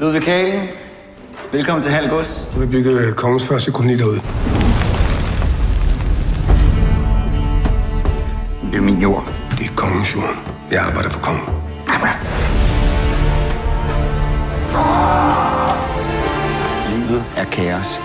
Ludvig Kalen, velkommen til Halgås. Vi vil øh, kongens første koloni derude. Det er min jord. Det er kongens jord. Jeg arbejder for kongen. Livet er kaos.